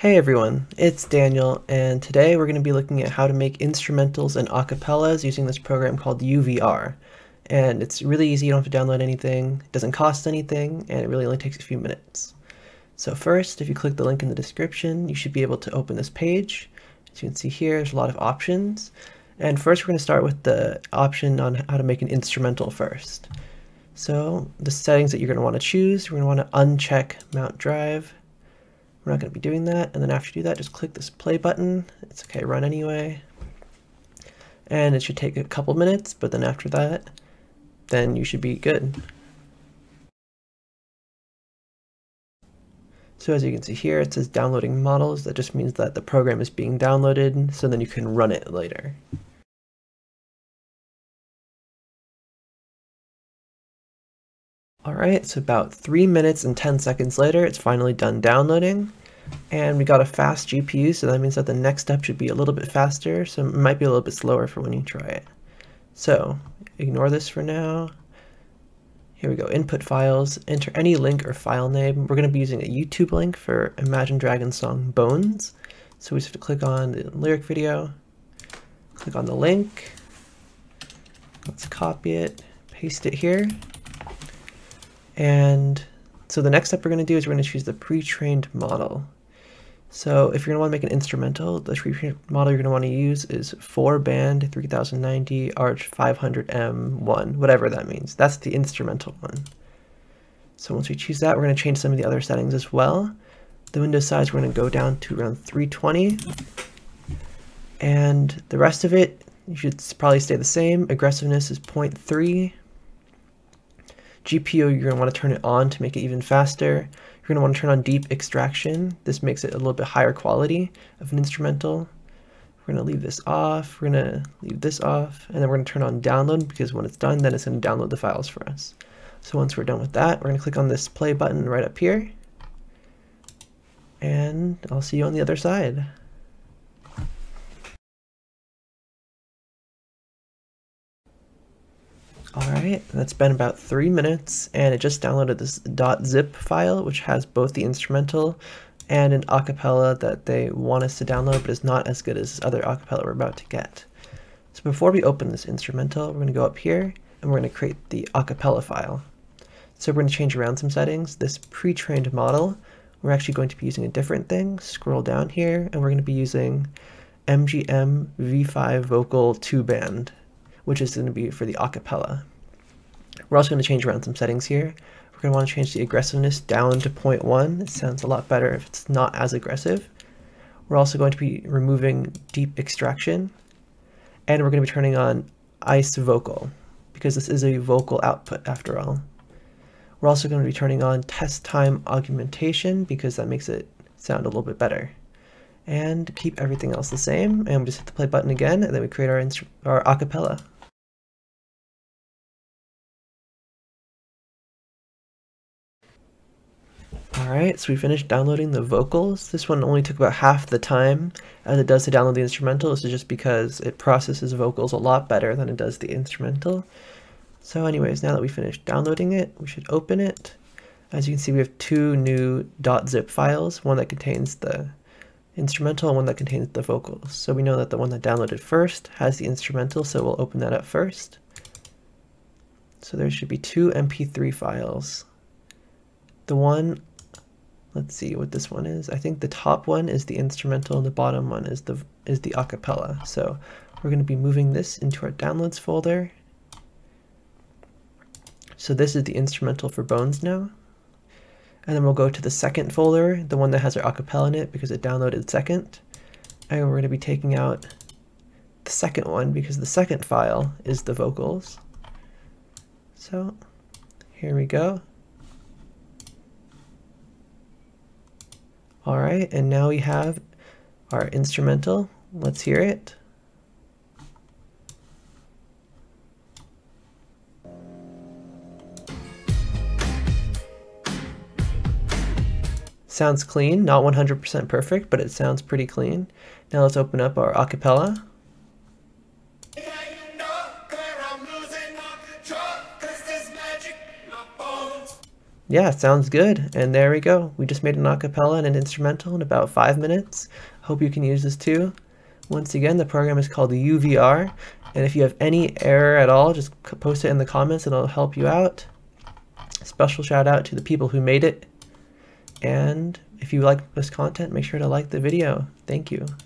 Hey everyone, it's Daniel, and today we're going to be looking at how to make instrumentals and acapellas using this program called UVR. And it's really easy, you don't have to download anything, it doesn't cost anything, and it really only takes a few minutes. So first, if you click the link in the description, you should be able to open this page. As you can see here, there's a lot of options. And first we're going to start with the option on how to make an instrumental first. So the settings that you're going to want to choose, you're going to want to uncheck mount drive, we're not going to be doing that. And then after you do that, just click this play button. It's okay, run anyway. And it should take a couple minutes, but then after that, then you should be good. So as you can see here, it says downloading models. That just means that the program is being downloaded, so then you can run it later. Alright, so about 3 minutes and 10 seconds later, it's finally done downloading. And we got a fast GPU, so that means that the next step should be a little bit faster, so it might be a little bit slower for when you try it. So, ignore this for now. Here we go, input files, enter any link or file name. We're going to be using a YouTube link for Imagine Dragons song Bones. So we just have to click on the lyric video, click on the link, let's copy it, paste it here, and so the next step we're going to do is we're going to choose the pre-trained model. So if you're going to want to make an instrumental, the pre-trained model you're going to want to use is 4 band 3090 arch 500M1, whatever that means. That's the instrumental one. So once we choose that, we're going to change some of the other settings as well. The window size, we're going to go down to around 320. And the rest of it, you should probably stay the same. Aggressiveness is 0.3. GPU, you're going to want to turn it on to make it even faster. You're going to want to turn on deep extraction. This makes it a little bit higher quality of an instrumental. We're going to leave this off. We're going to leave this off. And then we're going to turn on download because when it's done, then it's going to download the files for us. So once we're done with that, we're going to click on this play button right up here. And I'll see you on the other side. Alright, that's been about three minutes, and it just downloaded this .zip file, which has both the instrumental and an acapella that they want us to download, but is not as good as this other acapella we're about to get. So before we open this instrumental, we're going to go up here, and we're going to create the acapella file. So we're going to change around some settings. This pre-trained model, we're actually going to be using a different thing. Scroll down here, and we're going to be using MGM V5 Vocal 2 Band which is going to be for the acapella. We're also going to change around some settings here. We're going to want to change the aggressiveness down to 0.1. It sounds a lot better if it's not as aggressive. We're also going to be removing deep extraction. And we're going to be turning on ice vocal because this is a vocal output after all. We're also going to be turning on test time augmentation because that makes it sound a little bit better. And keep everything else the same. And we just hit the play button again and then we create our, our acapella. Alright, so we finished downloading the vocals. This one only took about half the time as it does to download the instrumental. This is just because it processes vocals a lot better than it does the instrumental. So anyways, now that we finished downloading it, we should open it. As you can see, we have two new .zip files, one that contains the instrumental and one that contains the vocals. So we know that the one that downloaded first has the instrumental, so we'll open that up first. So there should be two MP3 files. The one let's see what this one is. I think the top one is the instrumental and the bottom one is the is the acapella. So we're going to be moving this into our downloads folder. So this is the instrumental for Bones now. And then we'll go to the second folder, the one that has our acapella in it because it downloaded second. And we're going to be taking out the second one because the second file is the vocals. So here we go. All right, and now we have our instrumental. Let's hear it. Sounds clean, not 100% perfect, but it sounds pretty clean. Now let's open up our acapella. Yeah, sounds good. And there we go. We just made an acapella and an instrumental in about five minutes. Hope you can use this too. Once again, the program is called UVR. And if you have any error at all, just post it in the comments and it'll help you out. Special shout out to the people who made it. And if you like this content, make sure to like the video. Thank you.